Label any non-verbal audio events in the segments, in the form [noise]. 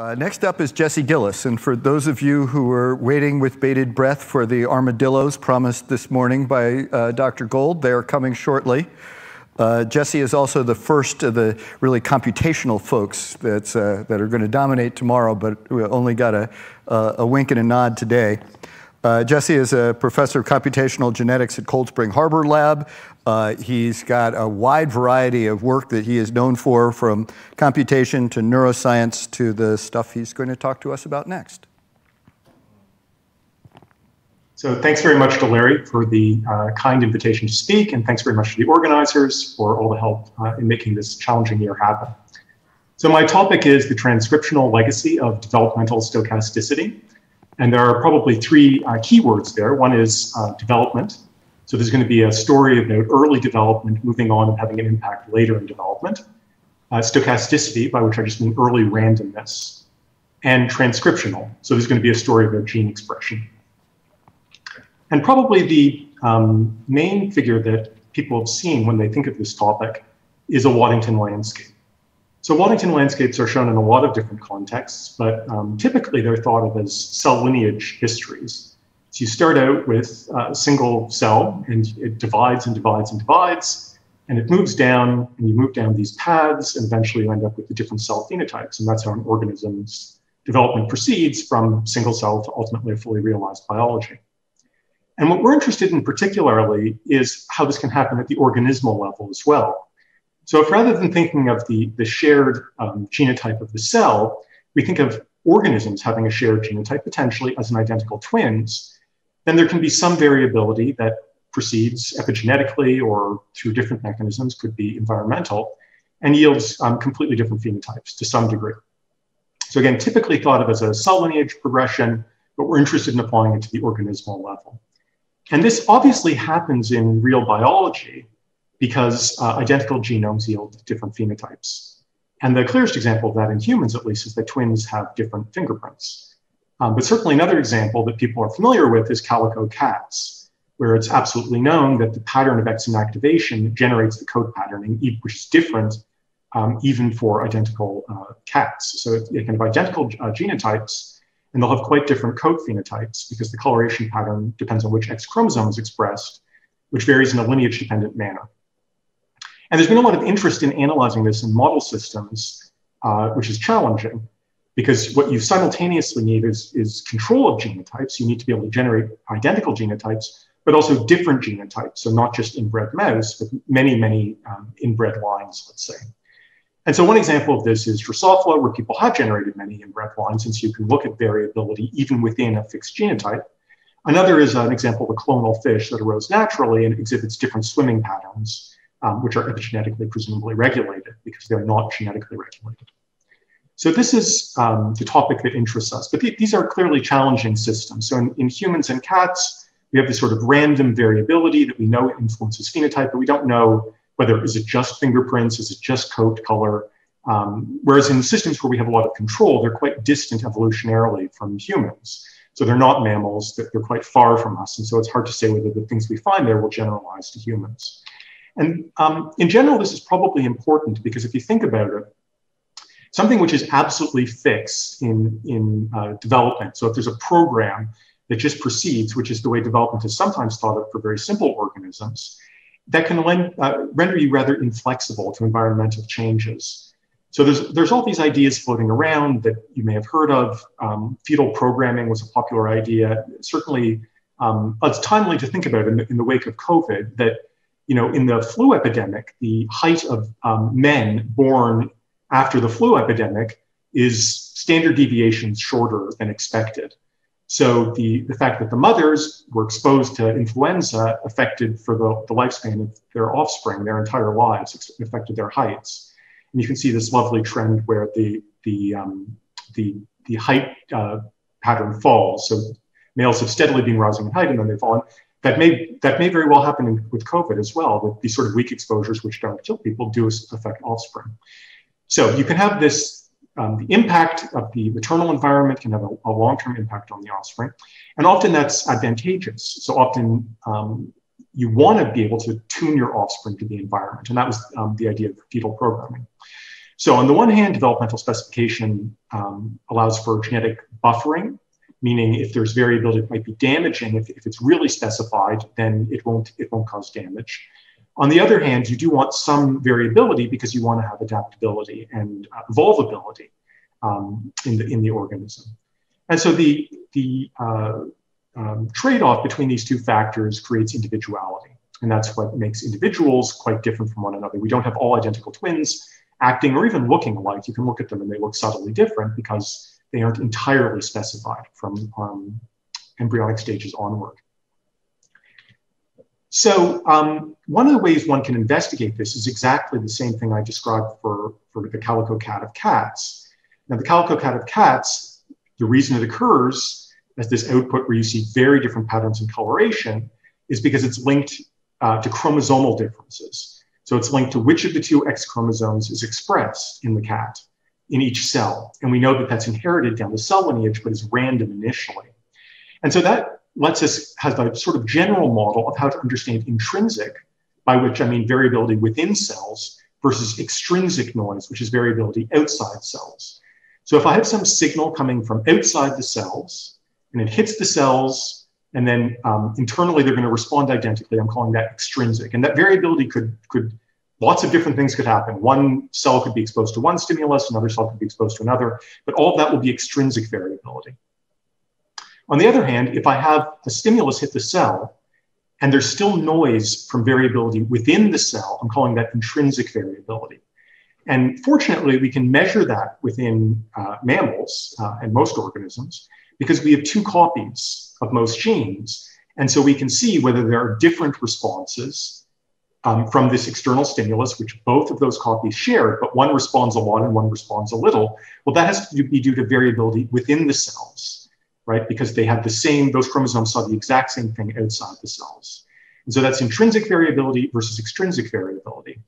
Uh, next up is Jesse Gillis. And for those of you who are waiting with bated breath for the armadillos promised this morning by uh, Dr. Gold, they are coming shortly. Uh, Jesse is also the first of the really computational folks that's, uh, that are going to dominate tomorrow, but we only got a, a wink and a nod today. Uh, Jesse is a professor of computational genetics at Cold Spring Harbor Lab. Uh, he's got a wide variety of work that he is known for, from computation to neuroscience to the stuff he's going to talk to us about next. So thanks very much to Larry for the uh, kind invitation to speak, and thanks very much to the organizers for all the help uh, in making this challenging year happen. So my topic is the transcriptional legacy of developmental stochasticity. And there are probably three uh, keywords there. One is uh, development. So there's going to be a story about early development moving on and having an impact later in development. Uh, stochasticity, by which I just mean early randomness. And transcriptional. So there's going to be a story about gene expression. And probably the um, main figure that people have seen when they think of this topic is a Waddington landscape. So Waddington landscapes are shown in a lot of different contexts, but um, typically they're thought of as cell lineage histories. So you start out with a single cell and it divides and divides and divides, and it moves down and you move down these paths and eventually you end up with the different cell phenotypes. And that's how an organism's development proceeds from single cell to ultimately a fully realized biology. And what we're interested in particularly is how this can happen at the organismal level as well. So if rather than thinking of the, the shared um, genotype of the cell, we think of organisms having a shared genotype potentially as an identical twins, then there can be some variability that proceeds epigenetically or through different mechanisms, could be environmental, and yields um, completely different phenotypes to some degree. So again, typically thought of as a cell lineage progression, but we're interested in applying it to the organismal level. And this obviously happens in real biology, because uh, identical genomes yield different phenotypes. And the clearest example of that in humans, at least, is that twins have different fingerprints. Um, but certainly another example that people are familiar with is calico cats, where it's absolutely known that the pattern of X inactivation generates the coat patterning, which is different um, even for identical uh, cats. So it can have identical uh, genotypes, and they'll have quite different coat phenotypes because the coloration pattern depends on which X chromosome is expressed, which varies in a lineage dependent manner. And there's been a lot of interest in analyzing this in model systems, uh, which is challenging because what you simultaneously need is, is control of genotypes. You need to be able to generate identical genotypes, but also different genotypes. So not just inbred mouse, but many, many um, inbred lines, let's say. And so one example of this is Drosophila, where people have generated many inbred lines, since you can look at variability even within a fixed genotype. Another is an example of a clonal fish that arose naturally and exhibits different swimming patterns um, which are epigenetically presumably regulated because they're not genetically regulated. So this is um, the topic that interests us, but th these are clearly challenging systems. So in, in, humans and cats, we have this sort of random variability that we know influences phenotype, but we don't know whether is it just fingerprints, is it just coat color. Um, whereas in systems where we have a lot of control, they're quite distant evolutionarily from humans. So they're not mammals, they're quite far from us. And so it's hard to say whether the things we find there will generalize to humans. And um, in general, this is probably important because if you think about it, something which is absolutely fixed in, in uh, development, so if there's a program that just proceeds, which is the way development is sometimes thought of for very simple organisms, that can lend, uh, render you rather inflexible to environmental changes. So there's, there's all these ideas floating around that you may have heard of. Um, fetal programming was a popular idea. Certainly, um, it's timely to think about in the, in the wake of COVID that you know, in the flu epidemic, the height of um, men born after the flu epidemic is standard deviations shorter than expected. So the, the fact that the mothers were exposed to influenza affected for the, the lifespan of their offspring, their entire lives, affected their heights. And you can see this lovely trend where the, the, um, the, the height uh, pattern falls. So males have steadily been rising in height and then they've fallen that may that may very well happen in, with COVID as well. That these sort of weak exposures, which don't kill people, do affect offspring. So you can have this. Um, the impact of the maternal environment can have a, a long-term impact on the offspring, and often that's advantageous. So often um, you want to be able to tune your offspring to the environment, and that was um, the idea of fetal programming. So on the one hand, developmental specification um, allows for genetic buffering, meaning if there's variability it might be damaging, if, if it's really specified, then it won't, it won't cause damage. On the other hand, you do want some variability because you want to have adaptability and uh, evolvability um, in, the, in the organism. And so the, the uh, um, trade-off between these two factors creates individuality. And that's what makes individuals quite different from one another. We don't have all identical twins acting or even looking alike. You can look at them and they look subtly different because they aren't entirely specified from um, embryonic stages onward. So um, one of the ways one can investigate this is exactly the same thing I described for, for the calico cat of cats. Now the calico cat of cats, the reason it occurs as this output where you see very different patterns in coloration is because it's linked uh, to chromosomal differences. So it's linked to which of the two X chromosomes is expressed in the cat in each cell. And we know that that's inherited down the cell lineage, but is random initially. And so that lets us has a sort of general model of how to understand intrinsic, by which I mean variability within cells, versus extrinsic noise, which is variability outside cells. So if I have some signal coming from outside the cells and it hits the cells, and then um, internally they're going to respond identically, I'm calling that extrinsic. And that variability could, could lots of different things could happen. One cell could be exposed to one stimulus, another cell could be exposed to another, but all of that will be extrinsic variability. On the other hand, if I have a stimulus hit the cell and there's still noise from variability within the cell, I'm calling that intrinsic variability. And fortunately, we can measure that within uh, mammals uh, and most organisms because we have two copies of most genes. And so we can see whether there are different responses um, from this external stimulus, which both of those copies share, but one responds a lot and one responds a little. Well, that has to be due to variability within the cells, right? Because they have the same, those chromosomes saw the exact same thing outside the cells. And so that's intrinsic variability versus extrinsic variability.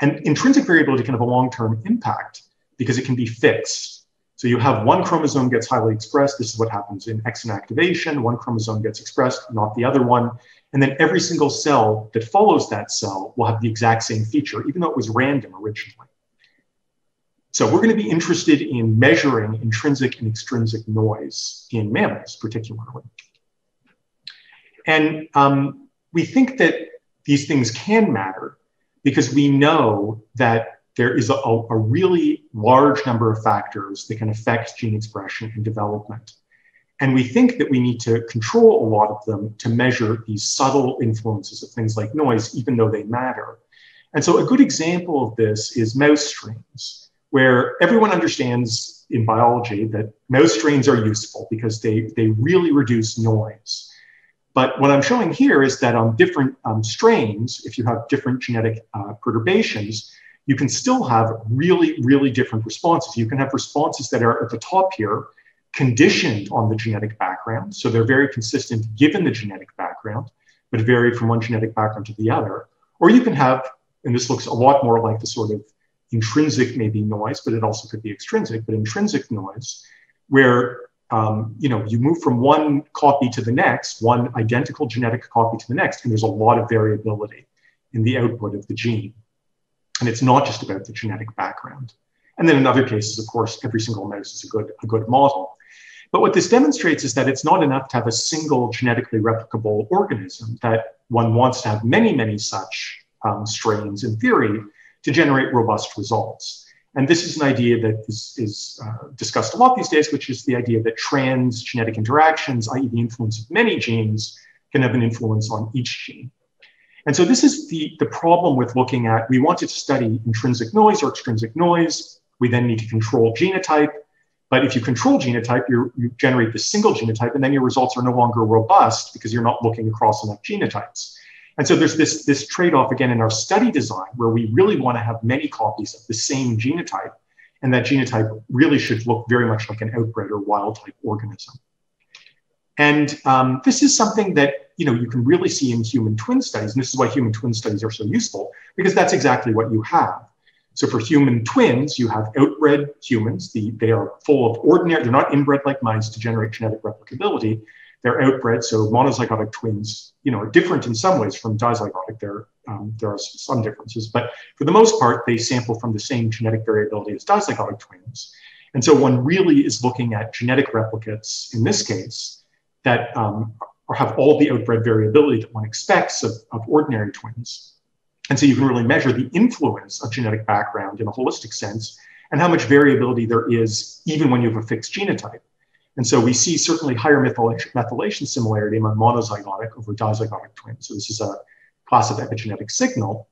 And intrinsic variability can have a long-term impact because it can be fixed. So you have one chromosome gets highly expressed. This is what happens in X activation. One chromosome gets expressed, not the other one. And then every single cell that follows that cell will have the exact same feature, even though it was random originally. So we're going to be interested in measuring intrinsic and extrinsic noise in mammals, particularly. And um, we think that these things can matter because we know that there is a, a, really large number of factors that can affect gene expression and development. And we think that we need to control a lot of them to measure these subtle influences of things like noise, even though they matter. And so a good example of this is mouse strains, where everyone understands in biology that mouse strains are useful because they, they really reduce noise. But what I'm showing here is that on different um, strains, if you have different genetic uh, perturbations, you can still have really, really different responses. You can have responses that are at the top here, conditioned on the genetic background. So they're very consistent given the genetic background, but vary from one genetic background to the other. Or you can have, and this looks a lot more like the sort of intrinsic maybe noise, but it also could be extrinsic, but intrinsic noise, where um, you know you move from one copy to the next, one identical genetic copy to the next, and there's a lot of variability in the output of the gene. And it's not just about the genetic background. And then in other cases, of course, every single mouse is a good, a good model. But what this demonstrates is that it's not enough to have a single genetically replicable organism, that one wants to have many, many such um, strains in theory to generate robust results. And this is an idea that is, is uh, discussed a lot these days, which is the idea that trans genetic interactions, i.e., the influence of many genes, can have an influence on each gene. And so this is the, the problem with looking at, we wanted to study intrinsic noise or extrinsic noise. We then need to control genotype. But if you control genotype, you generate the single genotype, and then your results are no longer robust because you're not looking across enough genotypes. And so there's this, this trade-off again in our study design where we really want to have many copies of the same genotype. And that genotype really should look very much like an outbred or wild type organism. And um, this is something that you know you can really see in human twin studies, and this is why human twin studies are so useful because that's exactly what you have. So for human twins, you have outbred humans. The, they are full of ordinary. They're not inbred like mice to generate genetic replicability. They're outbred. So monozygotic twins, you know, are different in some ways from dizygotic. They're um, there are some differences, but for the most part, they sample from the same genetic variability as dizygotic twins. And so one really is looking at genetic replicates, in this case, that um, have all the outbred variability that one expects of, of ordinary twins. And so you can really measure the influence of genetic background in a holistic sense and how much variability there is even when you have a fixed genotype. And so we see certainly higher methylation, similarity among monozygotic over dizygotic twins. So this is a class of epigenetic signal.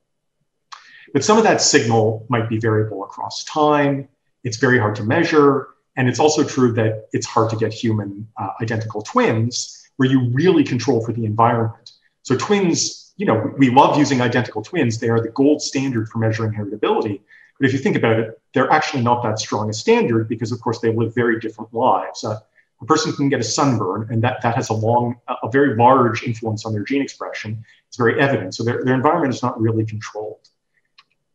But some of that signal might be variable across time. It's very hard to measure. And it's also true that it's hard to get human uh, identical twins where you really control for the environment. So twins, you know, we love using identical twins. They are the gold standard for measuring heritability. But if you think about it, they're actually not that strong a standard because, of course, they live very different lives. Uh, a person can get a sunburn, and that, that has a long, a very large influence on their gene expression. It's very evident. So their, their environment is not really controlled.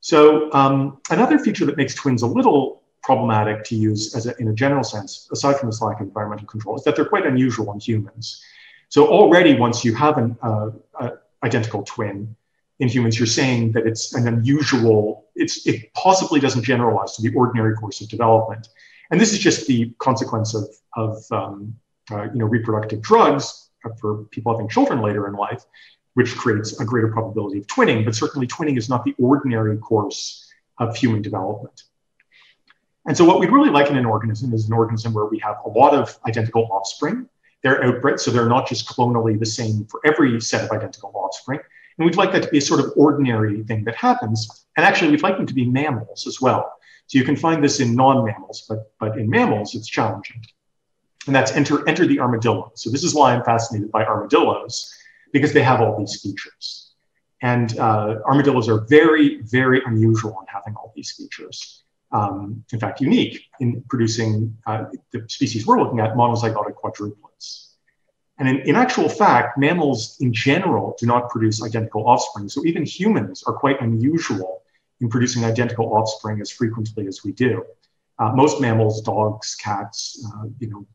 So um, another feature that makes twins a little problematic to use as a, in a general sense, aside from this lack of environmental control, is that they're quite unusual in humans. So already once you have an uh, identical twin in humans, you're saying that it's an unusual, it's, it possibly doesn't generalize to the ordinary course of development. And this is just the consequence of, of um, uh, you know, reproductive drugs for people having children later in life, which creates a greater probability of twinning. But certainly twinning is not the ordinary course of human development. And so what we'd really like in an organism is an organism where we have a lot of identical offspring. They're outbred, so they're not just clonally the same for every set of identical offspring. And we'd like that to be a sort of ordinary thing that happens. And actually, we'd like them to be mammals as well. So you can find this in non-mammals, but, but in mammals, it's challenging. And that's enter, enter the armadillo. So this is why I'm fascinated by armadillos, because they have all these features. And uh, armadillos are very, very unusual in having all these features. Um, in fact, unique in producing uh, the species we're looking at, monozygotic quadruplets. And in, in, actual fact, mammals in general do not produce identical offspring. So even humans are quite unusual in producing identical offspring as frequently as we do. Uh, most mammals, dogs, cats, uh, you know,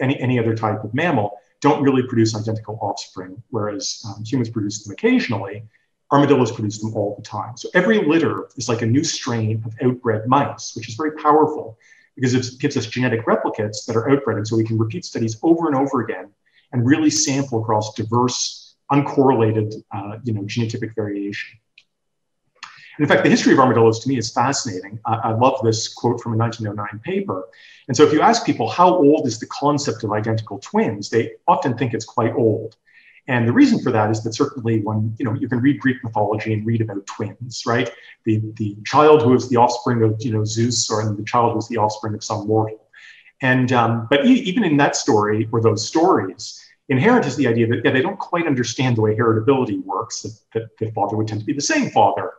any, any other type of mammal, don't really produce identical offspring, whereas um, humans produce them occasionally. Armadillos produce them all the time. So every litter is like a new strain of outbred mice, which is very powerful because it gives us genetic replicates that are outbred. And so we can repeat studies over and over again and really sample across diverse, uncorrelated, uh, you know, genotypic variation. And in fact, the history of armadillos to me is fascinating. I, I love this quote from a 1909 paper. And so if you ask people how old is the concept of identical twins, they often think it's quite old. And the reason for that is that certainly when, you know, you can read Greek mythology and read about twins, right? The, the child who is the offspring of, you know, Zeus or the child who is the offspring of some mortal. And, um, but e even in that story or those stories, inherent is the idea that yeah, they don't quite understand the way heritability works, that, that the father would tend to be the same father.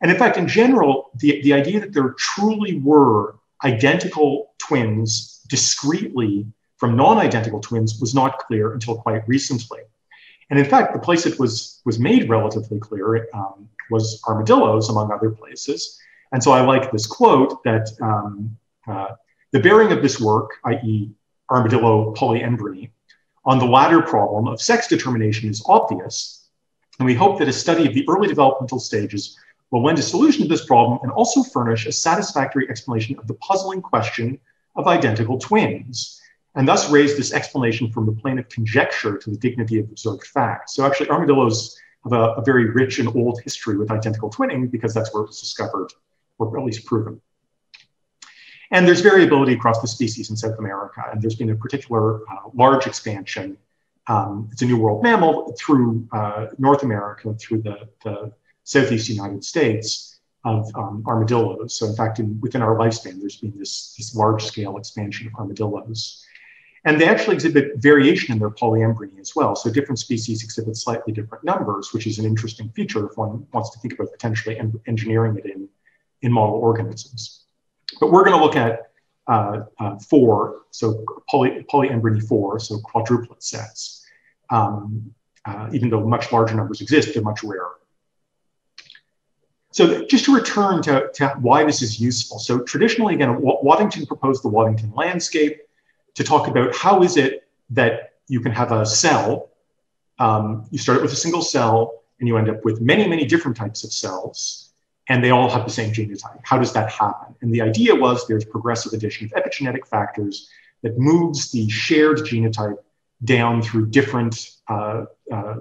And in fact, in general, the, the idea that there truly were identical twins discreetly from non-identical twins was not clear until quite recently. And in fact, the place it was, was made relatively clear um, was armadillos, among other places. And so I like this quote that um, uh, the bearing of this work, i.e., armadillo polyembryony, on the latter problem of sex determination is obvious. And we hope that a study of the early developmental stages will lend a solution to this problem and also furnish a satisfactory explanation of the puzzling question of identical twins, and thus raise this explanation from the plane of conjecture to the dignity of observed fact. So actually armadillos have a, a very rich and old history with identical twinning because that's where it was discovered, or at least proven. And there's variability across the species in South America, and there's been a particular uh, large expansion. Um, it's a New World mammal through uh, North America, through the, the Southeast United States of um, armadillos. So in fact, in, within our lifespan, there's been this, this large scale expansion of armadillos. And they actually exhibit variation in their polyembryony as well. So different species exhibit slightly different numbers, which is an interesting feature if one wants to think about potentially en engineering it in, in model organisms. But we're going to look at uh, uh, four, so poly, polyembryony four, so quadruplet sets. Um, uh, even though much larger numbers exist, they're much rarer. So just to return to, to why this is useful. So traditionally, again, Waddington proposed the Waddington landscape to talk about how is it that you can have a cell, um, you start it with a single cell, and you end up with many, many different types of cells, and they all have the same genotype. How does that happen? And the idea was there's progressive addition of epigenetic factors that moves the shared genotype down through different uh, uh,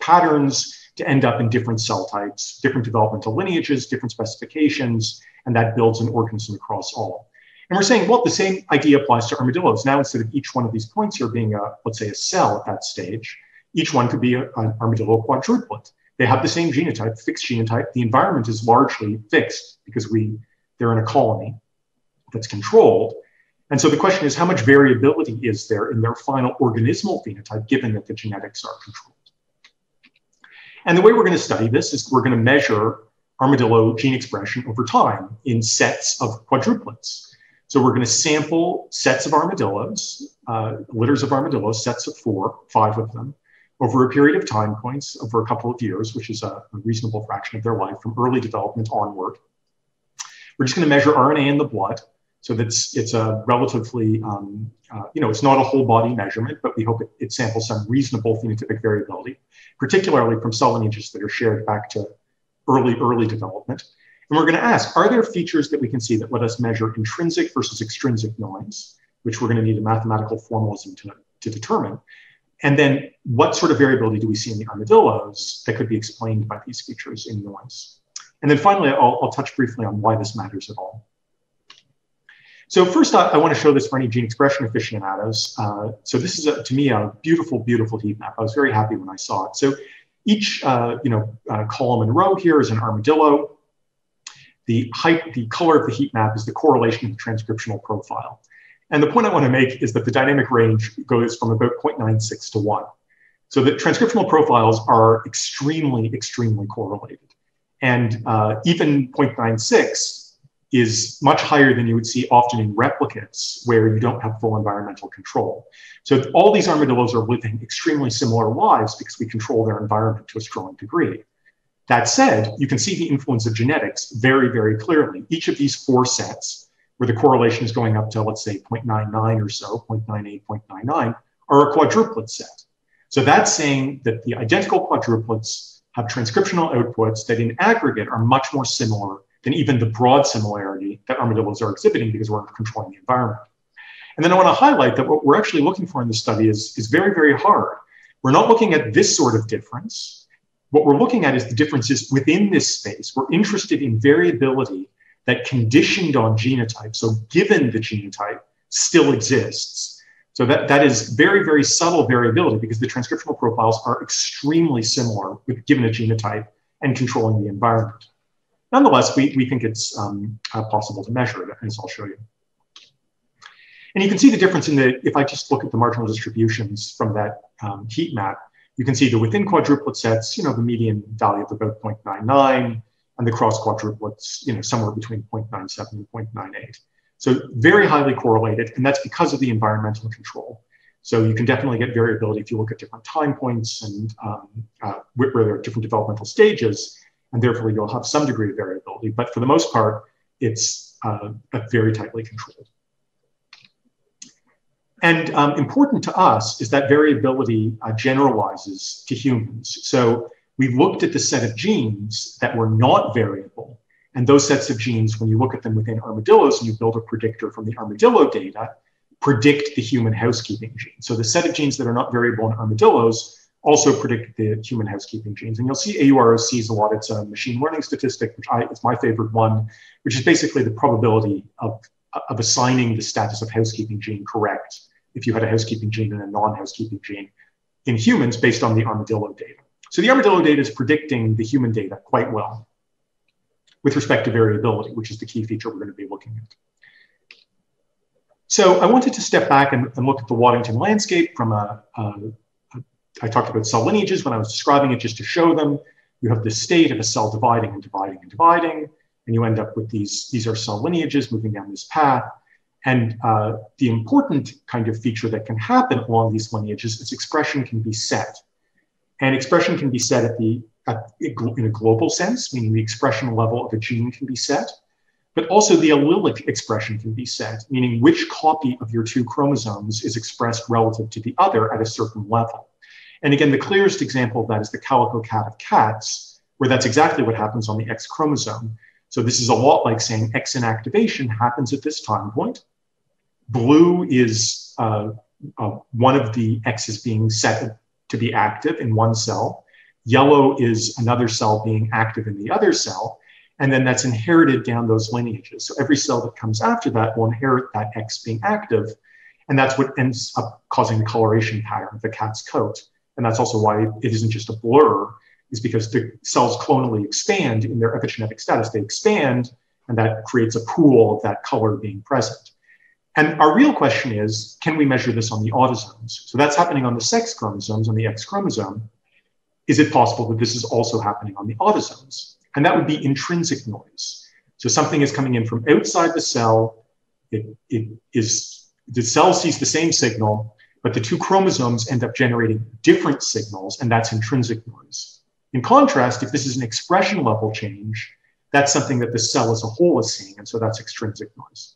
patterns to end up in different cell types, different developmental lineages, different specifications, and that builds an organism across all. And we're saying, well, the same idea applies to armadillos. Now, instead of each one of these points here being a, let's say, a cell at that stage, each one could be a, an armadillo quadruplet. They have the same genotype, fixed genotype. The environment is largely fixed because we they're in a colony that's controlled. And so the question is, how much variability is there in their final organismal phenotype, given that the genetics are controlled? And the way we're going to study this is we're going to measure armadillo gene expression over time in sets of quadruplets. So we're going to sample sets of armadillos, uh, litters of armadillos, sets of four, five of them, over a period of time points over a couple of years, which is a, a reasonable fraction of their life from early development onward. We're just going to measure RNA in the blood. So that's it's a relatively, um, uh, you know, it's not a whole body measurement, but we hope it, it samples some reasonable phenotypic variability, particularly from cell lineages that are shared back to early, early development. And we're going to ask, are there features that we can see that let us measure intrinsic versus extrinsic noise, which we're going to need a mathematical formalism to, to determine. And then what sort of variability do we see in the armadillos that could be explained by these features in noise? And then finally, I'll, I'll touch briefly on why this matters at all. So first, I, I want to show this for any gene expression aficionados. Uh, so this is, a, to me, a beautiful, beautiful heat map. I was very happy when I saw it. So each, uh, you know, uh, column and row here is an armadillo. The height, the color of the heat map is the correlation of the transcriptional profile. And the point I want to make is that the dynamic range goes from about 0.96 to 1. So the transcriptional profiles are extremely, extremely correlated. And uh, even 0.96 is much higher than you would see often in replicates where you don't have full environmental control. So all these armadillos are living extremely similar lives because we control their environment to a strong degree. That said, you can see the influence of genetics very, very clearly. Each of these four sets, where the correlation is going up to, let's say, 0.99 or so, 0.98, 0.99, are a quadruplet set. So that's saying that the identical quadruplets have transcriptional outputs that in aggregate are much more similar than even the broad similarity that armadillos are exhibiting because we're controlling the environment. And then I want to highlight that what we're actually looking for in this study is, is very, very hard. We're not looking at this sort of difference. What we're looking at is the differences within this space. We're interested in variability that conditioned on genotype, so given the genotype, still exists. So that, that is very, very subtle variability because the transcriptional profiles are extremely similar with given a genotype and controlling the environment. Nonetheless, we, we think it's um, uh, possible to measure it, as I'll show you. And you can see the difference in the, if I just look at the marginal distributions from that um, heat map, you can see that within quadruplet sets, you know, the median value of about 0.99 and the cross quadruplets, you know, somewhere between 0.97 and 0.98. So very highly correlated, and that's because of the environmental control. So you can definitely get variability if you look at different time points and um, uh, where, there are different developmental stages, and therefore you'll have some degree of variability. But for the most part, it's uh, very tightly controlled. And um, important to us is that variability uh, generalizes to humans. So we looked at the set of genes that were not variable. And those sets of genes, when you look at them within armadillos and you build a predictor from the armadillo data, predict the human housekeeping gene. So the set of genes that are not variable in armadillos also predict the human housekeeping genes. And you'll see AUROCs a lot. It's a machine learning statistic, which I, is my favorite one, which is basically the probability of, of assigning the status of housekeeping gene correct if you had a housekeeping gene and a non-housekeeping gene in humans based on the armadillo data. So the armadillo data is predicting the human data quite well with respect to variability, which is the key feature we're going to be looking at. So I wanted to step back and, and look at the Waddington landscape from a, a, a, I talked about cell lineages when I was describing it just to show them. You have the state of a cell dividing and dividing and dividing, and you end up with these, these are cell lineages moving down this path. And uh, the important kind of feature that can happen along these lineages is expression can be set. And expression can be set at the, at, in a global sense, meaning the expression level of a gene can be set, but also the allelic expression can be set, meaning which copy of your two chromosomes is expressed relative to the other at a certain level. And again, the clearest example of that is the calico cat of cats, where that's exactly what happens on the X chromosome. So this is a lot like saying X inactivation happens at this time point. Blue is uh, uh, one of the X's being set to be active in one cell. Yellow is another cell being active in the other cell. And then that's inherited down those lineages. So every cell that comes after that will inherit that X being active. And that's what ends up causing the coloration pattern of the cat's coat. And that's also why it isn't just a blur, is because the cells clonally expand in their epigenetic status. They expand, and that creates a pool of that color being present. And our real question is, can we measure this on the autosomes? So that's happening on the sex chromosomes, on the X chromosome. Is it possible that this is also happening on the autosomes? And that would be intrinsic noise. So something is coming in from outside the cell. It, it is, the cell sees the same signal, but the two chromosomes end up generating different signals, and that's intrinsic noise. In contrast, if this is an expression level change, that's something that the cell as a whole is seeing, and so that's extrinsic noise.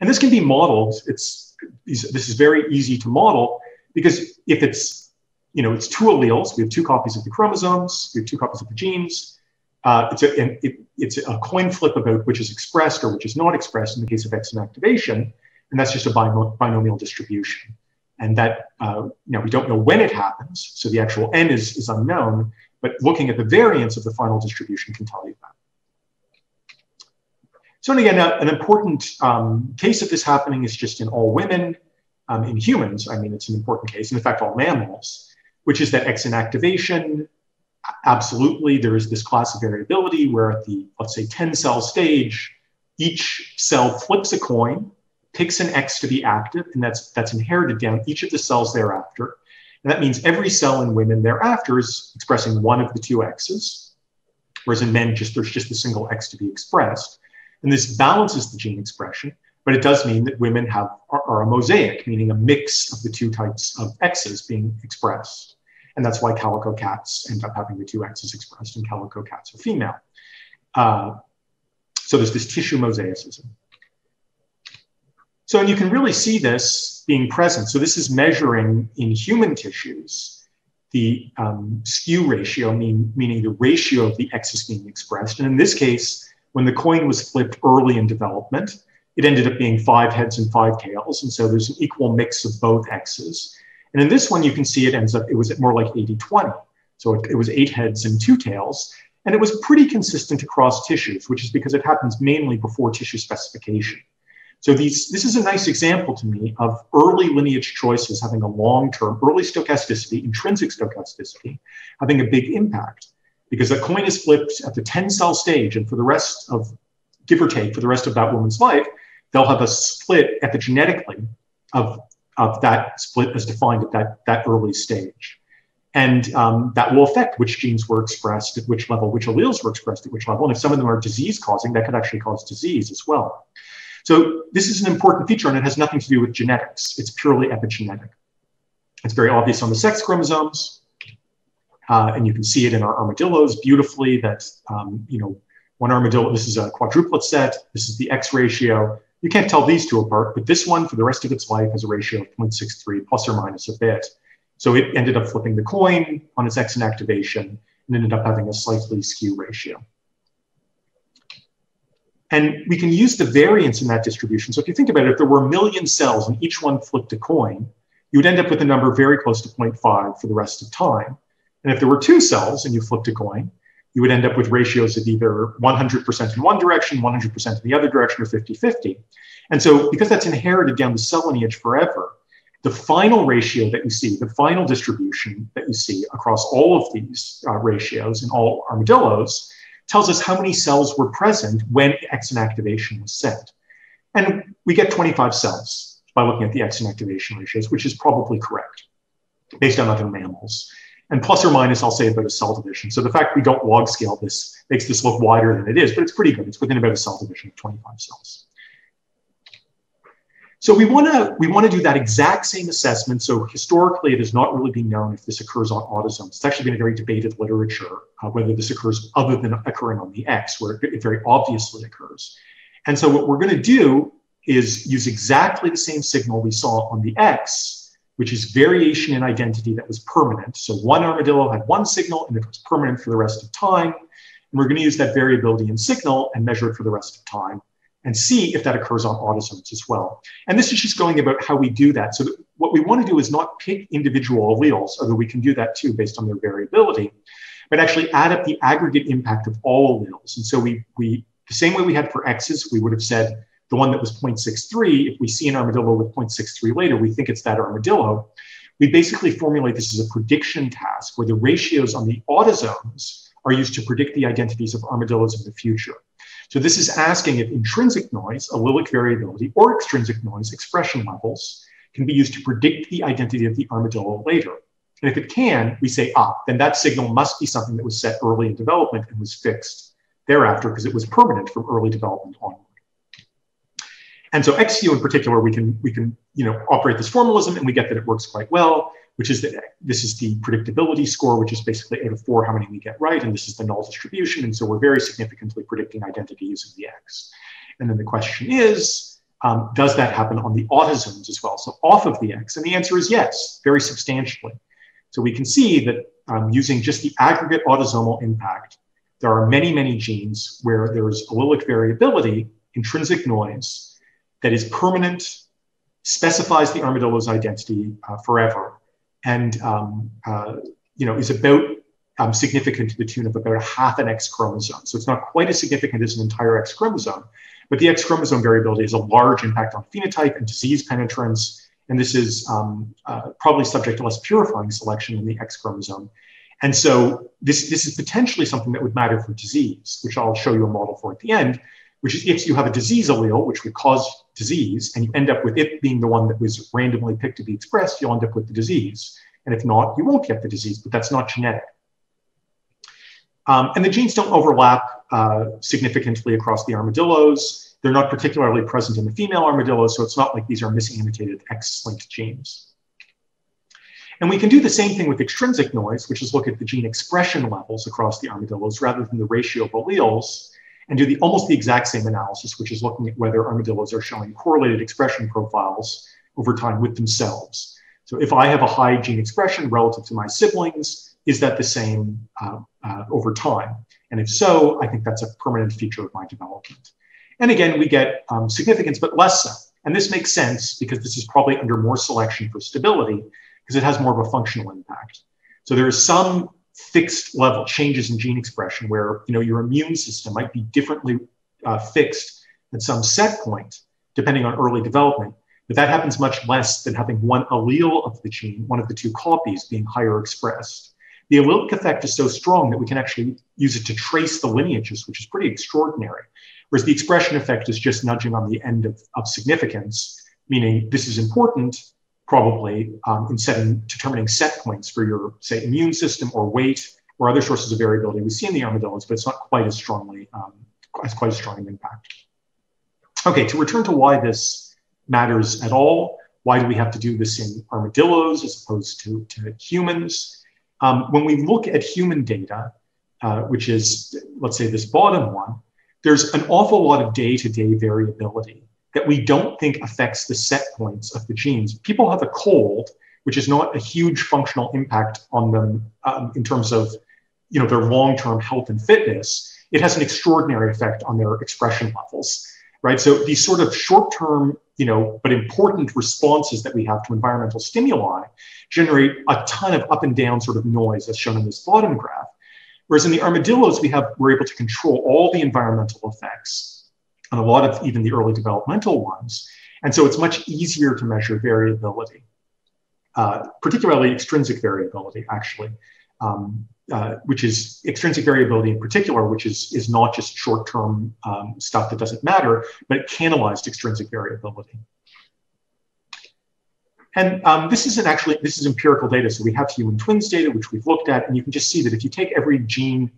And this can be modeled. It's this is very easy to model because if it's you know it's two alleles, we have two copies of the chromosomes, we have two copies of the genes. Uh, it's a it, it's a coin flip about which is expressed or which is not expressed in the case of X inactivation, and that's just a binomial distribution. And that uh, you know we don't know when it happens, so the actual n is is unknown. But looking at the variance of the final distribution can tell you that. So and again, a, an important um, case of this happening is just in all women. Um, in humans, I mean, it's an important case, and in fact, all mammals, which is that X inactivation, absolutely, there is this class of variability where at the, let's say, 10 cell stage, each cell flips a coin, picks an X to be active, and that's, that's inherited down each of the cells thereafter. And that means every cell in women thereafter is expressing one of the two X's, whereas in men, just there's just a single X to be expressed. And this balances the gene expression, but it does mean that women have are, are a mosaic, meaning a mix of the two types of X's being expressed. And that's why calico cats end up having the two X's expressed, and calico cats are female. Uh, so there's this tissue mosaicism. So, and you can really see this being present. So, this is measuring in human tissues the um, skew ratio, mean, meaning the ratio of the X's being expressed. And in this case, when the coin was flipped early in development, it ended up being five heads and five tails. And so there's an equal mix of both X's. And in this one, you can see it ends up, it was more like 80 20. So it, it was eight heads and two tails. And it was pretty consistent across tissues, which is because it happens mainly before tissue specification. So these, this is a nice example to me of early lineage choices having a long-term, early stochasticity, intrinsic stochasticity, having a big impact because the coin is flipped at the 10 cell stage. And for the rest of, give or take, for the rest of that woman's life, they'll have a split at epigenetically of, of that split as defined at that, that early stage. And um, that will affect which genes were expressed at which level, which alleles were expressed at which level. And if some of them are disease causing, that could actually cause disease as well. So this is an important feature and it has nothing to do with genetics. It's purely epigenetic. It's very obvious on the sex chromosomes. Uh, and you can see it in our armadillos beautifully that, um, you know, one armadillo, this is a quadruplet set, this is the X ratio. You can't tell these two apart, but this one for the rest of its life has a ratio of 0.63 plus or minus a bit. So it ended up flipping the coin on its X inactivation and ended up having a slightly skew ratio. And we can use the variance in that distribution. So if you think about it, if there were a million cells and each one flipped a coin, you would end up with a number very close to 0.5 for the rest of time. And if there were two cells and you flipped a coin, you would end up with ratios of either 100% in one direction, 100% in the other direction, or 50 50. And so, because that's inherited down the cell lineage forever, the final ratio that you see, the final distribution that you see across all of these uh, ratios in all armadillos, tells us how many cells were present when X inactivation was set. And we get 25 cells by looking at the X inactivation ratios, which is probably correct based on other mammals and plus or minus, I'll say about a cell division. So the fact we don't log scale this makes this look wider than it is, but it's pretty good. It's within about a cell division of 25 cells. So we want to we want to do that exact same assessment. So historically, it has not really been known if this occurs on autosomes. It's actually been a very debated literature uh, whether this occurs other than occurring on the X, where it, it very obviously occurs. And so what we're going to do is use exactly the same signal we saw on the X which is variation in identity that was permanent. So one armadillo had one signal and it was permanent for the rest of time. And we're going to use that variability in signal and measure it for the rest of time and see if that occurs on autosomes as well. And this is just going about how we do that. So what we want to do is not pick individual alleles, although we can do that too based on their variability, but actually add up the aggregate impact of all alleles. And so we, we the same way we had for X's, we would have said the one that was 0.63, if we see an armadillo with 0.63 later, we think it's that armadillo. We basically formulate this as a prediction task where the ratios on the autosomes are used to predict the identities of armadillos in the future. So this is asking if intrinsic noise, allelic variability, or extrinsic noise, expression levels, can be used to predict the identity of the armadillo later. And if it can, we say, ah, then that signal must be something that was set early in development and was fixed thereafter because it was permanent from early development onward. And so XU in particular, we can we can you know operate this formalism and we get that it works quite well, which is that this is the predictability score, which is basically out of four how many we get right, and this is the null distribution, and so we're very significantly predicting identity using the X. And then the question is, um, does that happen on the autosomes as well? So off of the X, and the answer is yes, very substantially. So we can see that um, using just the aggregate autosomal impact, there are many, many genes where there's allelic variability, intrinsic noise, that is permanent, specifies the armadillo's identity uh, forever, and um, uh, you know is about um, significant to the tune of about a half an X chromosome. So it's not quite as significant as an entire X chromosome, but the X chromosome variability has a large impact on phenotype and disease penetrance. And this is um, uh, probably subject to less purifying selection in the X chromosome. And so this, this is potentially something that would matter for disease, which I'll show you a model for at the end which is if you have a disease allele, which would cause disease, and you end up with it being the one that was randomly picked to be expressed, you'll end up with the disease. And if not, you won't get the disease, but that's not genetic. Um, and the genes don't overlap uh, significantly across the armadillos. They're not particularly present in the female armadillo, so it's not like these are missing annotated X-linked genes. And we can do the same thing with extrinsic noise, which is look at the gene expression levels across the armadillos rather than the ratio of alleles and do the almost the exact same analysis, which is looking at whether armadillos are showing correlated expression profiles over time with themselves. So if I have a high gene expression relative to my siblings, is that the same uh, uh, over time? And if so, I think that's a permanent feature of my development. And again, we get um, significance, but less so. And this makes sense because this is probably under more selection for stability because it has more of a functional impact. So there is some fixed level changes in gene expression where you know your immune system might be differently uh, fixed at some set point depending on early development. But that happens much less than having one allele of the gene one of the two copies being higher expressed. The allelic effect is so strong that we can actually use it to trace the lineages which is pretty extraordinary whereas the expression effect is just nudging on the end of, of significance meaning this is important probably um, in setting determining set points for your say immune system or weight or other sources of variability we see in the armadillos, but it's not quite as strongly um, as quite as strong an impact. Okay, to return to why this matters at all, why do we have to do this in armadillos as opposed to, to humans? Um, when we look at human data, uh, which is let's say this bottom one, there's an awful lot of day-to-day variability that we don't think affects the set points of the genes. People have a cold, which is not a huge functional impact on them um, in terms of you know their long-term health and fitness. It has an extraordinary effect on their expression levels, right? So these sort of short-term, you know, but important responses that we have to environmental stimuli generate a ton of up and down sort of noise, as shown in this bottom graph. Whereas in the armadillos, we have we're able to control all the environmental effects and a lot of even the early developmental ones. And so it's much easier to measure variability, uh, particularly extrinsic variability, actually, um, uh, which is extrinsic variability in particular, which is, is not just short term um, stuff that doesn't matter, but canalized extrinsic variability. And um, this isn't actually, this is empirical data. So we have human twins data, which we've looked at, and you can just see that if you take every gene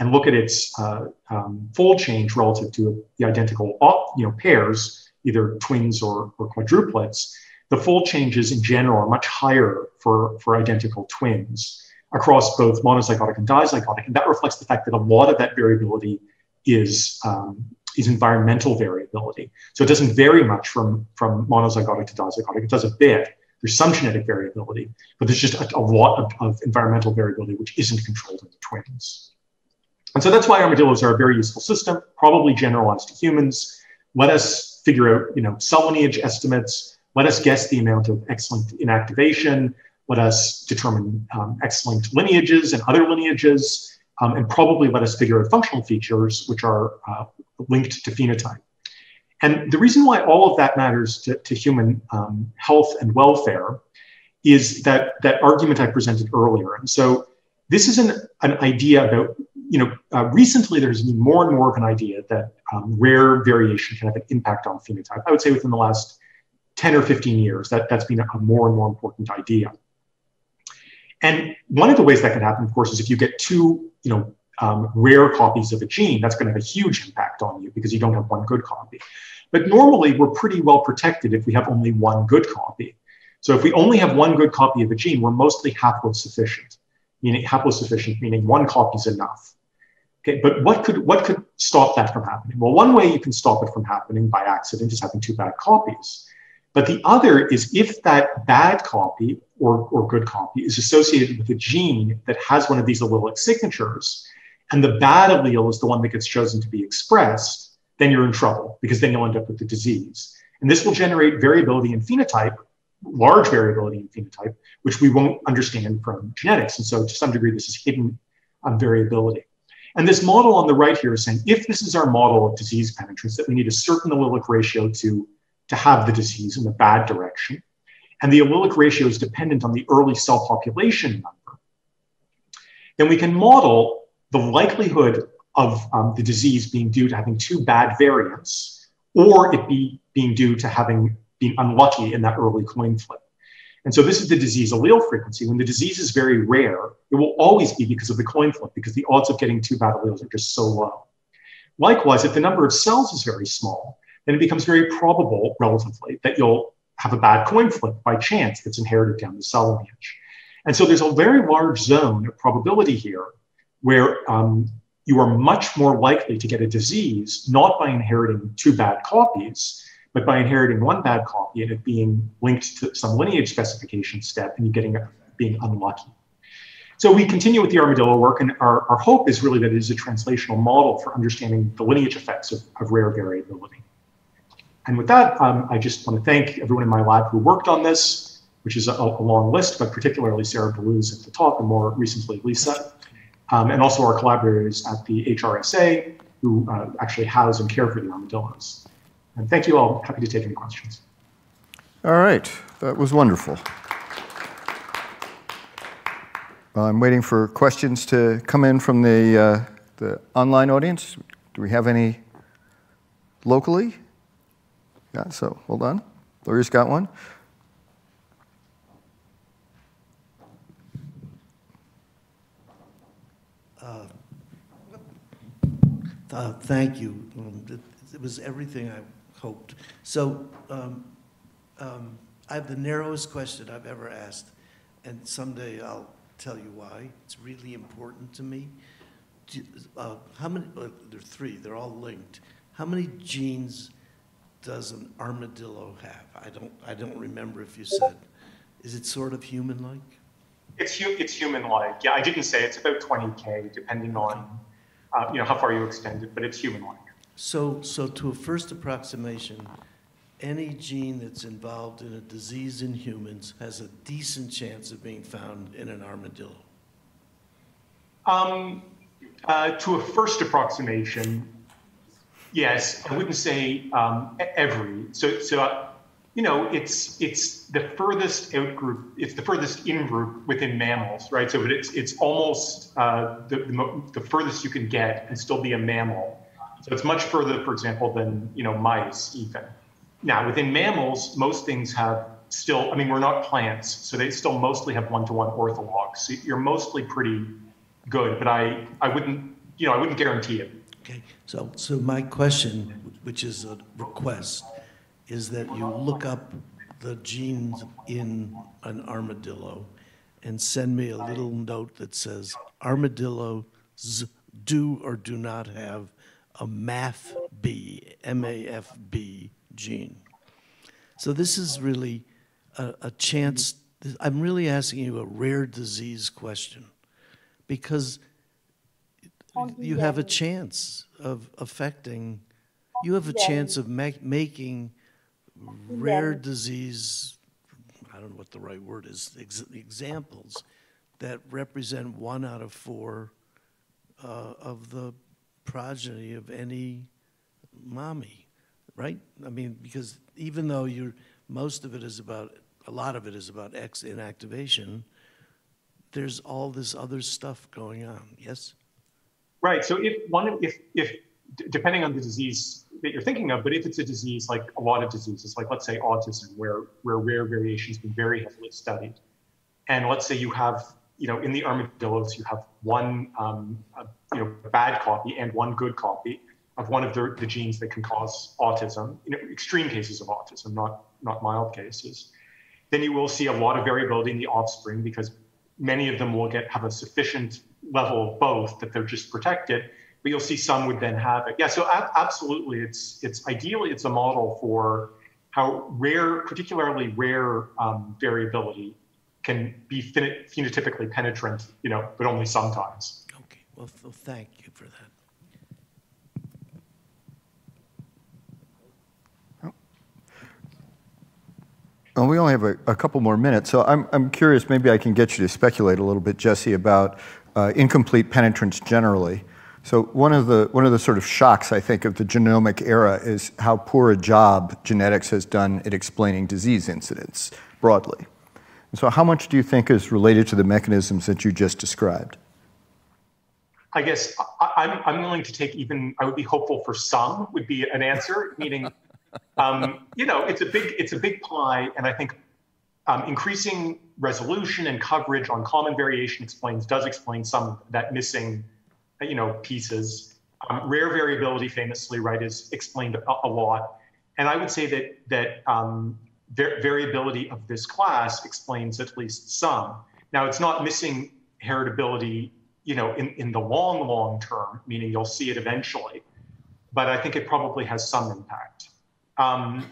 and look at its uh, um, fold change relative to the identical you know, pairs, either twins or, or quadruplets, the fold changes in general are much higher for, for identical twins across both monozygotic and dizygotic. And that reflects the fact that a lot of that variability is, um, is environmental variability. So it doesn't vary much from, from monozygotic to dizygotic. It does a bit. There's some genetic variability, but there's just a, a lot of, of, environmental variability which isn't controlled in the twins. And so that's why armadillos are a very useful system, probably generalized to humans. Let us figure out, you know, cell lineage estimates. Let us guess the amount of X-linked inactivation. Let us determine um, X-linked lineages and other lineages, um, and probably let us figure out functional features which are uh, linked to phenotype. And the reason why all of that matters to, to human um, health and welfare is that, that argument I presented earlier. And so this is an, an idea about, you know, uh, recently there's been more and more of an idea that um, rare variation can have an impact on phenotype. I would say within the last 10 or 15 years, that, that's been a more and more important idea. And one of the ways that can happen, of course, is if you get two, you know, um, rare copies of a gene, that's going to have a huge impact on you because you don't have one good copy. But normally, we're pretty well protected if we have only one good copy. So if we only have one good copy of a gene, we're mostly haplosufficient, meaning haplosufficient, meaning one copy is enough. Okay, but what could what could stop that from happening? Well, one way you can stop it from happening by accident is having two bad copies. But the other is if that bad copy or, or good copy is associated with a gene that has one of these allelic signatures, and the bad allele is the one that gets chosen to be expressed, then you're in trouble because then you'll end up with the disease. And this will generate variability in phenotype, large variability in phenotype, which we won't understand from genetics. And so to some degree, this is hidden um, variability. And this model on the right here is saying if this is our model of disease penetrance, that we need a certain allelic ratio to, to have the disease in the bad direction, and the allelic ratio is dependent on the early cell population number, then we can model the likelihood of um, the disease being due to having two bad variants or it be being due to having been unlucky in that early coin flip. And so this is the disease allele frequency. When the disease is very rare, it will always be because of the coin flip, because the odds of getting two bad alleles are just so low. Likewise, if the number of cells is very small, then it becomes very probable, relatively, that you'll have a bad coin flip by chance that's inherited down the cell lineage. And so there's a very large zone of probability here where um, you are much more likely to get a disease not by inheriting two bad copies, but by inheriting one bad copy and it being linked to some lineage specification step and you getting being unlucky. So we continue with the armadillo work, and our, our hope is really that it is a translational model for understanding the lineage effects of, of rare variability. And with that, um, I just want to thank everyone in my lab who worked on this, which is a, a long list, but particularly Sarah Ballouz at the top, and more recently Lisa um, and also our collaborators at the HRSA who uh, actually house and care for the armadillos. And thank you all. Happy to take any questions. All right, that was wonderful. I'm waiting for questions to come in from the, uh, the online audience. Do we have any locally? Yeah, so hold on. Laurie's got one. Uh, thank you. Um, it, it, was everything I hoped. So um, um, I have the narrowest question I've ever asked, and someday I'll tell you why. It's really important to me. Do, uh, how many? Uh, there are three. They're all linked. How many genes does an armadillo have? I don't. I don't remember if you said. Is it sort of human-like? It's it's human-like. Yeah, I didn't say it's about 20k, depending on uh, you know, how far you extend it, but it's human-like. So, so to a first approximation, any gene that's involved in a disease in humans has a decent chance of being found in an armadillo? Um, uh, to a first approximation, yes. I wouldn't say um, every. So, so uh, you know, it's it's the furthest out group, it's the furthest in group within mammals, right? So it's it's almost uh, the, the, the furthest you can get and still be a mammal. So it's much further, for example, than you know mice even. Now within mammals, most things have still. I mean, we're not plants, so they still mostly have one-to-one orthologs. So you're mostly pretty good, but I I wouldn't you know I wouldn't guarantee it. Okay. So so my question, which is a request is that you look up the genes in an armadillo and send me a little note that says armadillos do or do not have a MAFB, M-A-F-B gene. So this is really a, a chance, I'm really asking you a rare disease question because you have a chance of affecting, you have a chance of ma- making rare disease, I don't know what the right word is, ex- examples that represent one out of four uh, of the progeny of any mommy, right? I mean, because even though you're, most of it is about, a lot of it is about X inactivation, there's all this other stuff going on, yes? Right. So if one, if if depending on the disease that you're thinking of, but if it's a disease like a lot of diseases, like let's say autism, where where rare variation has been very heavily studied, and let's say you have, you know, in the armadillos, you have one, um, you know, bad copy and one good copy of one of the, the genes that can cause autism, you know, extreme cases of autism, not not mild cases. Then you will see a lot of variability in the offspring because many of them will get have a sufficient level of both that they're just protected but you'll see some would then have it yeah so ab- absolutely it's it's ideally it's a model for how rare particularly rare um, variability can be pheno- phenotypically penetrant you know but only sometimes well, th- thank you for that. Well, we only have a, a couple more minutes, so I'm, I'm curious, maybe I can get you to speculate a little bit, Jesse, about uh, incomplete penetrance generally. So one of the one of the sort of shocks I think of the genomic era is how poor a job genetics has done at explaining disease incidence broadly. And so how much do you think is related to the mechanisms that you just described? I guess I, I'm, I'm willing to take even, I would be hopeful for some would be an answer, [laughs] meaning, um, you know, it's a big, it's a big pie. And I think um, increasing resolution and coverage on common variation explains, does explain some of that missing, you know, pieces. Um, rare variability famously, right, is explained a, a lot. And I would say that, that um, var- variability of this class explains at least some. Now, it's not missing heritability you know, in, in the long, long term, meaning you'll see it eventually. But I think it probably has some impact. Um,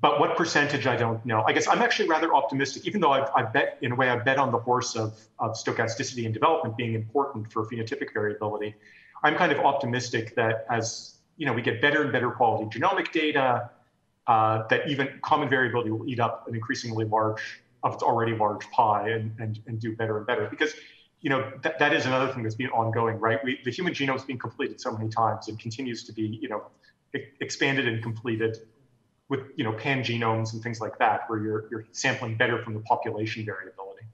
but what percentage, I don't know. I guess I'm actually rather optimistic, even though I've, I've bet, in a way, I've bet on the horse of, of stochasticity and development being important for phenotypic variability. I'm kind of optimistic that as you know, we get better and better quality genomic data, uh, that even common variability will eat up an increasingly large of its already large pie and, and, and do better and better. Because you know, that, that is another thing that's been ongoing, right? We, the human genome's been completed so many times and continues to be, you know, e- expanded and completed with, you know, pangenomes and things like that, where you're, you're sampling better from the population variability.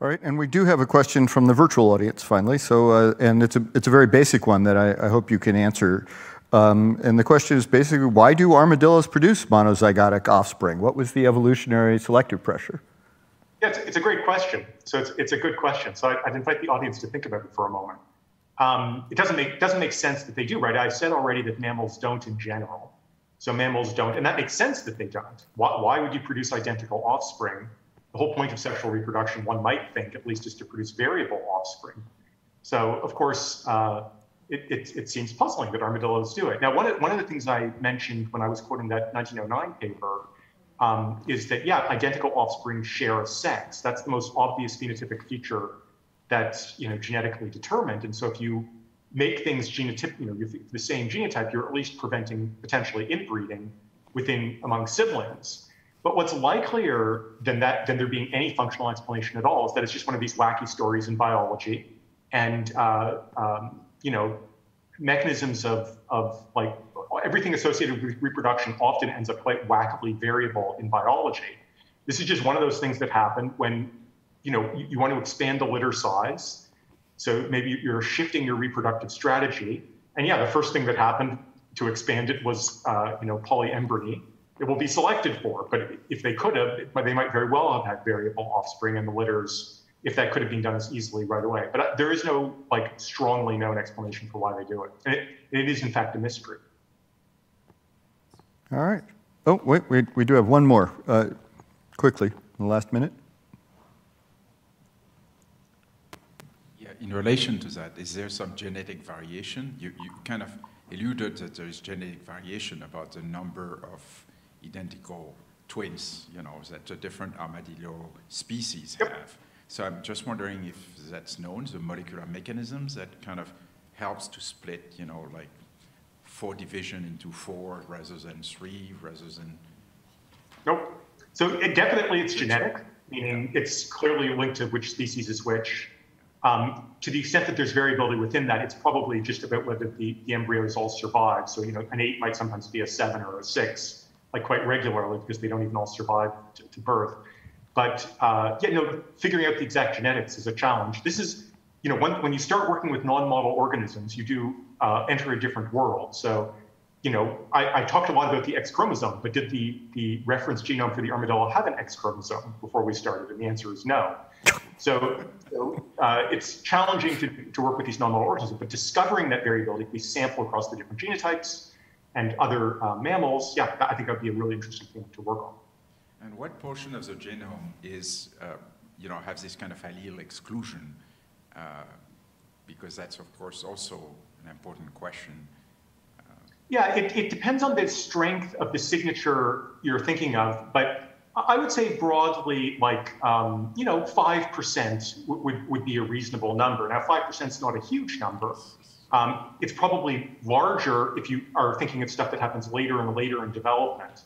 All right, and we do have a question from the virtual audience finally. So, uh, and it's a it's a very basic one that I, I hope you can answer. Um, and the question is basically, why do armadillos produce monozygotic offspring? What was the evolutionary selective pressure? Yeah, it's, it's a great question. So it's, it's a good question. So I, I'd invite the audience to think about it for a moment. Um, it doesn't make doesn't make sense that they do, right? I've said already that mammals don't in general. So mammals don't, and that makes sense that they don't. Why, why would you produce identical offspring? The whole point of sexual reproduction, one might think, at least, is to produce variable offspring. So of course, uh, it, it, it seems puzzling that armadillos do it. Now, one of, one of the things I mentioned when I was quoting that 1909 paper um, is that, yeah, identical offspring share a sex. That's the most obvious phenotypic feature that's you know genetically determined. And so if you make things genotypic, you know, the same genotype, you're at least preventing potentially inbreeding within among siblings. But what's likelier than that, than there being any functional explanation at all, is that it's just one of these wacky stories in biology, and uh, um, you know, mechanisms of of like everything associated with reproduction often ends up quite wackily variable in biology. This is just one of those things that happen when you know you, you want to expand the litter size. So maybe you're shifting your reproductive strategy, and yeah, the first thing that happened to expand it was uh, you know polyembryony. It will be selected for, but if they could have, they might very well have had variable offspring in the litters if that could have been done as easily right away. But uh, there is no like strongly known explanation for why they do it, and it, it is in fact a mystery. All right. Oh, wait, we, we do have one more. Uh, quickly, in the last minute. Yeah, in relation to that, is there some genetic variation? You, you kind of alluded that there is genetic variation about the number of identical twins, you know, that the different armadillo species have. So I'm just wondering if that's known, the molecular mechanisms that kind of helps to split, you know, like four division into four rather than three, rather than. Nope. So it, definitely it's genetic, meaning it's clearly linked to which species is which. Um, to the extent that there's variability within that, it's probably just about whether the, the embryos all survive. So, you know, an eight might sometimes be a seven or a six, like quite regularly because they don't even all survive to, to birth. But uh, yeah, you know, figuring out the exact genetics is a challenge. This is, you know, when, when you start working with non-model organisms, you do uh, enter a different world. So, you know, I, I, talked a lot about the X chromosome, but did the, the reference genome for the armadillo have an X chromosome before we started? And the answer is no. So, so uh, it's challenging to, to work with these non-model organisms, but discovering that variability, we sample across the different genotypes and other uh, mammals, yeah, I think that would be a really interesting thing to work on. And what portion of the genome is, uh, you know, has this kind of allele exclusion? Uh, because that's, of course, also an important question. Uh, yeah, it, it depends on the strength of the signature you're thinking of, but I would say broadly, like, um, you know, 5% would, would be a reasonable number. Now, 5% is not a huge number. Um, it's probably larger if you are thinking of stuff that happens later and later in development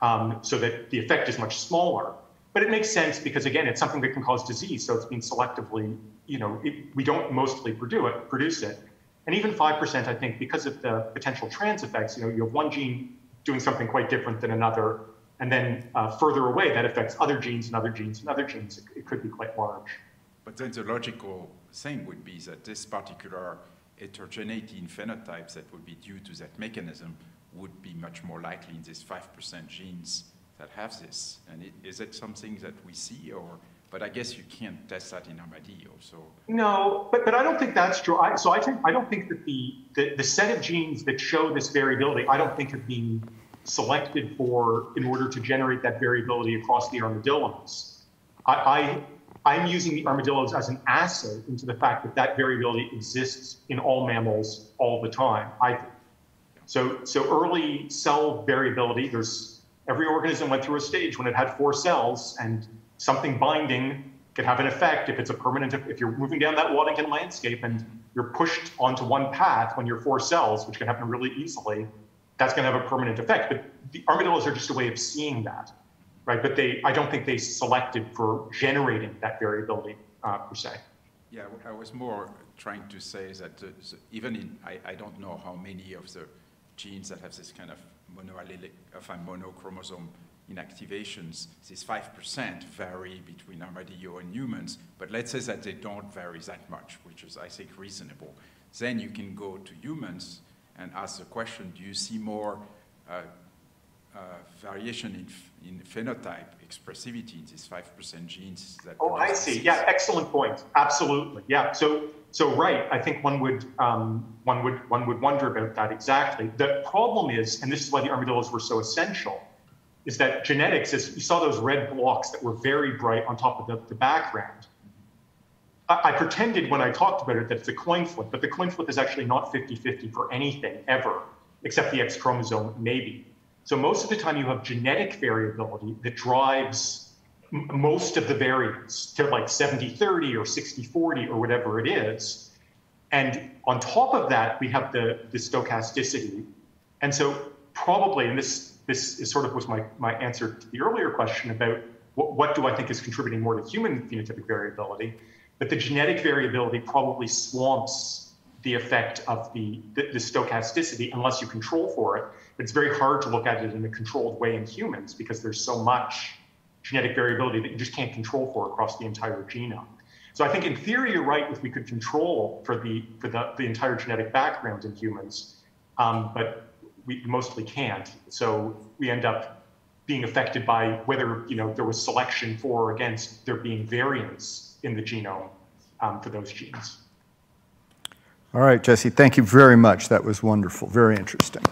um, so that the effect is much smaller. But it makes sense because, again, it's something that can cause disease. So it's being selectively, you know, it, we don't mostly produce it, produce it. And even 5%, I think, because of the potential trans effects, you know, you have one gene doing something quite different than another. And then uh, further away, that affects other genes and other genes and other genes. It, it could be quite large. But then the logical thing would be that this particular heterogeneity in phenotypes that would be due to that mechanism would be much more likely in these 5% genes that have this. And it, is it something that we see or, but I guess you can't test that in armadillo, so. No, but, but I don't think that's true. I, so I think, I don't think that the, the, the set of genes that show this variability, I don't think have been selected for in order to generate that variability across the armadillos. I, I, I'm using the armadillos as an assay into the fact that that variability exists in all mammals all the time, I think. So, so early cell variability, there's every organism went through a stage when it had four cells and something binding could have an effect if it's a permanent, if you're moving down that Waddington landscape and you're pushed onto one path when you're four cells, which can happen really easily, that's going to have a permanent effect. But the armadillos are just a way of seeing that, right? But they, I don't think they selected for generating that variability uh, per se. Yeah, I was more trying to say that uh, even in, I, I don't know how many of the genes that have this kind of monoallelic, of a monochromosome inactivations, this 5% vary between armadillo and humans, but let's say that they don't vary that much, which is, I think, reasonable. Then you can go to humans and ask the question, do you see more uh, uh, variation in, in phenotype expressivity in these 5% genes that Oh, I see. Yeah, excellent point. Absolutely. Yeah. So so right, I think one would um, one would one would wonder about that exactly. The problem is, and this is why the armadillos were so essential, is that genetics is you saw those red blocks that were very bright on top of the, the background. I, I pretended when I talked about it that it's a coin flip, but the coin flip is actually not 50-50 for anything ever, except the X chromosome, maybe. So most of the time you have genetic variability that drives most of the variance to like 70 30 or 60 40 or whatever it is. And on top of that, we have the, the stochasticity. And so probably, and this this is sort of was my, my answer to the earlier question about what, what do I think is contributing more to human phenotypic variability, but the genetic variability probably swamps the effect of the, the, the stochasticity unless you control for it. It's very hard to look at it in a controlled way in humans because there's so much genetic variability that you just can't control for across the entire genome. So I think in theory, you're right if we could control for the, for the, the entire genetic background in humans, um, but we mostly can't. So we end up being affected by whether you know there was selection for or against there being variants in the genome um, for those genes. All right, Jesse, thank you very much. That was wonderful, very interesting.